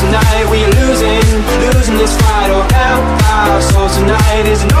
tonight we losing, losing this fight. Oh, our souls tonight is no